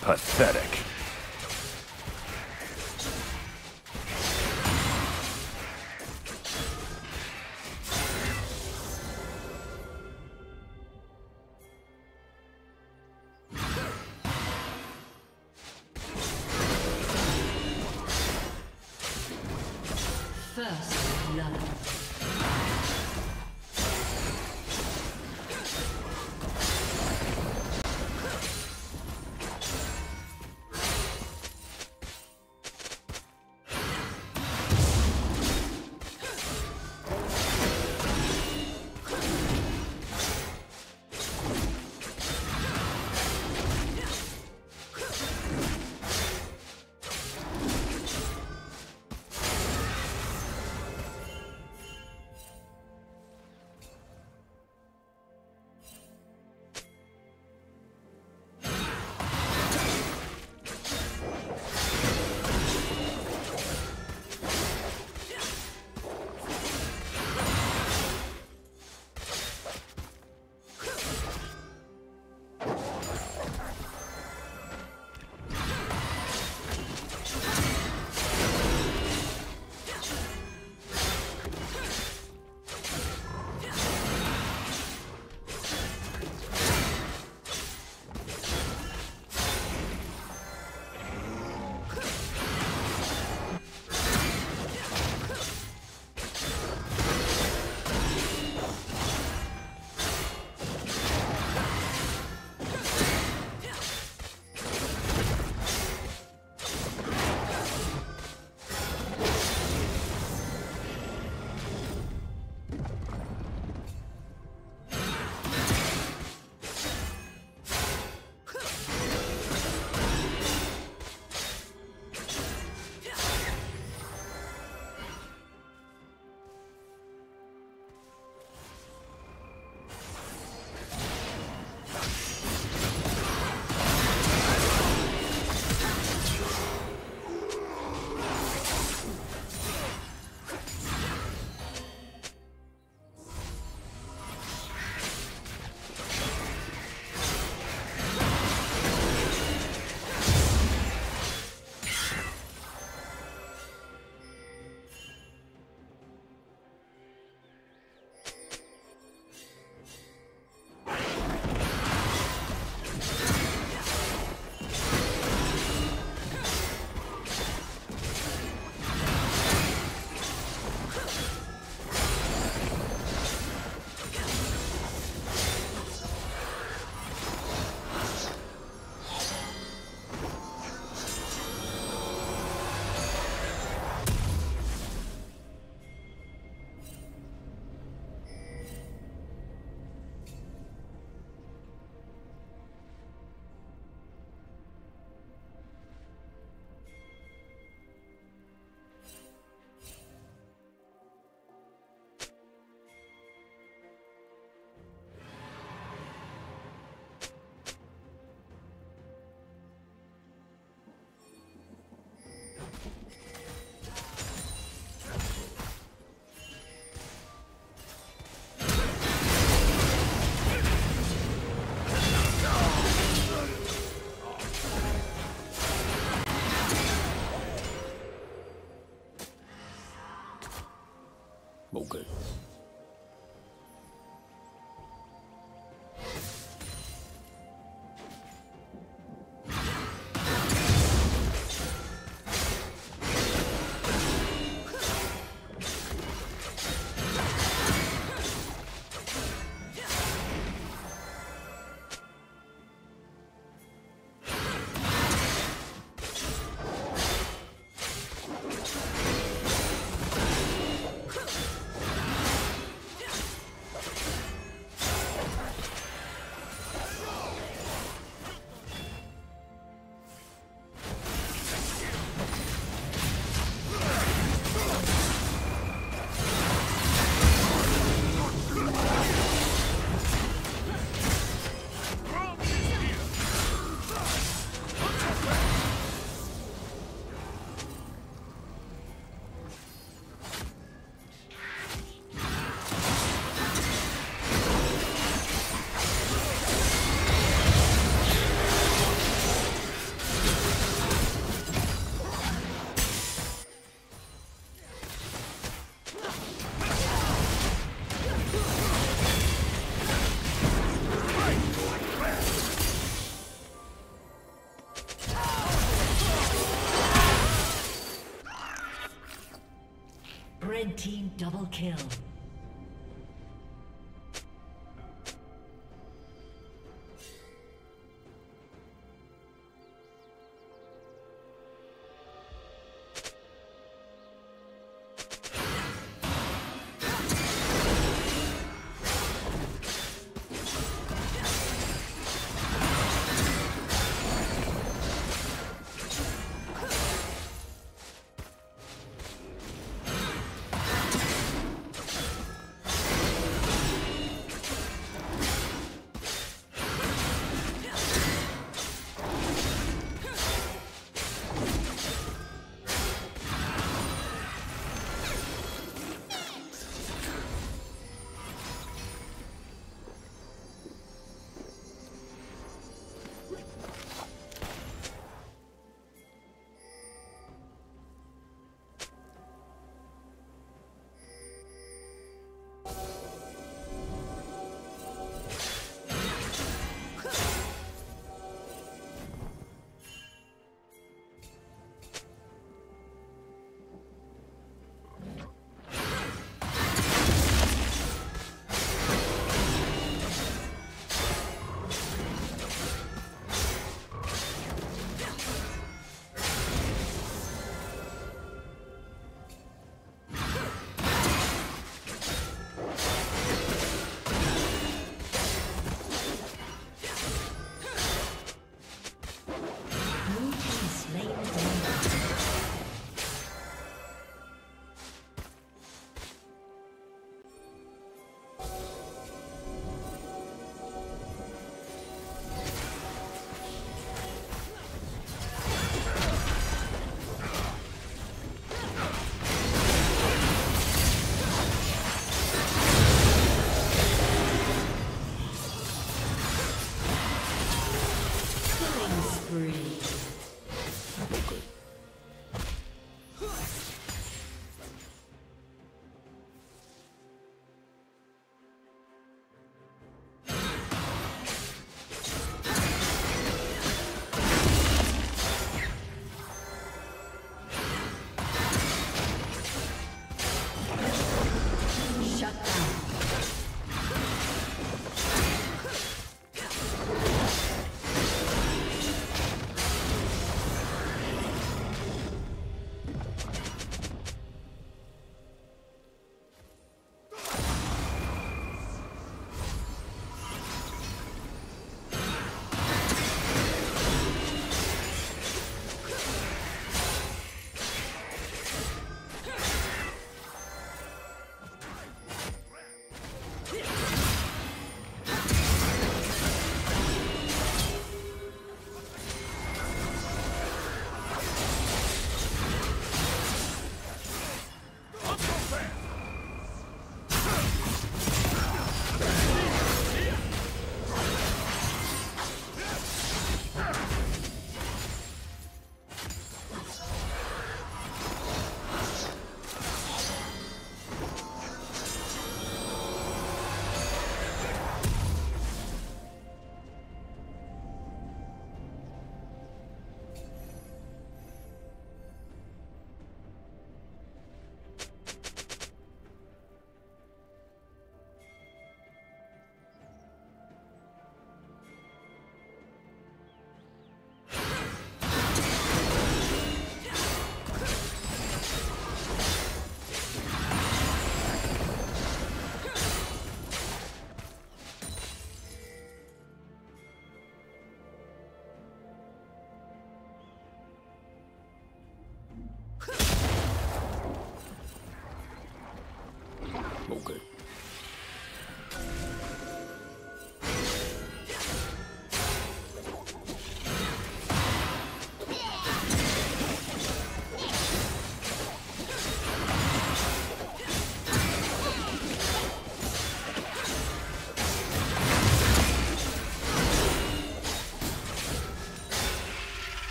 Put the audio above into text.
Pathetic. team double kill.